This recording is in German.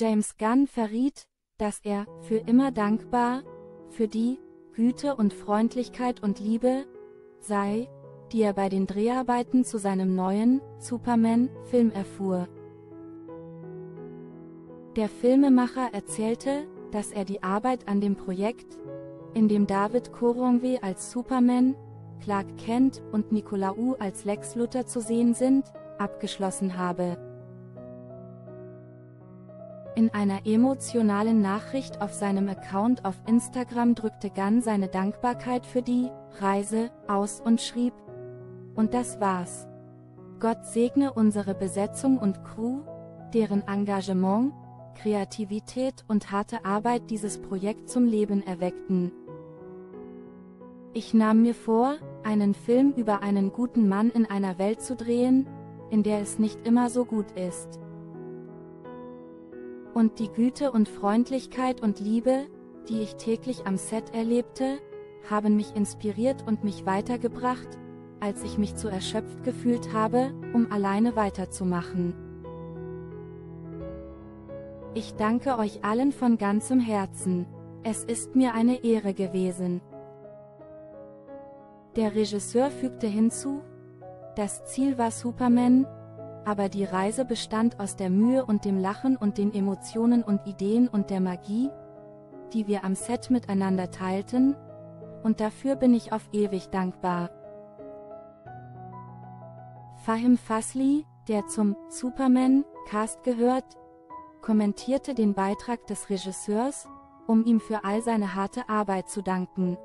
James Gunn verriet, dass er für immer dankbar für die Güte und Freundlichkeit und Liebe sei, die er bei den Dreharbeiten zu seinem neuen Superman-Film erfuhr. Der Filmemacher erzählte, dass er die Arbeit an dem Projekt, in dem David Corongwe als Superman, Clark Kent und Nicolaou als Lex Luthor zu sehen sind, abgeschlossen habe. In einer emotionalen Nachricht auf seinem Account auf Instagram drückte Gunn seine Dankbarkeit für die Reise aus und schrieb, und das war's. Gott segne unsere Besetzung und Crew, deren Engagement, Kreativität und harte Arbeit dieses Projekt zum Leben erweckten. Ich nahm mir vor, einen Film über einen guten Mann in einer Welt zu drehen, in der es nicht immer so gut ist. Und die Güte und Freundlichkeit und Liebe, die ich täglich am Set erlebte, haben mich inspiriert und mich weitergebracht, als ich mich zu erschöpft gefühlt habe, um alleine weiterzumachen. Ich danke euch allen von ganzem Herzen. Es ist mir eine Ehre gewesen. Der Regisseur fügte hinzu, das Ziel war Superman, aber die Reise bestand aus der Mühe und dem Lachen und den Emotionen und Ideen und der Magie, die wir am Set miteinander teilten, und dafür bin ich auf ewig dankbar. Fahim Fasli, der zum Superman-Cast gehört, kommentierte den Beitrag des Regisseurs, um ihm für all seine harte Arbeit zu danken.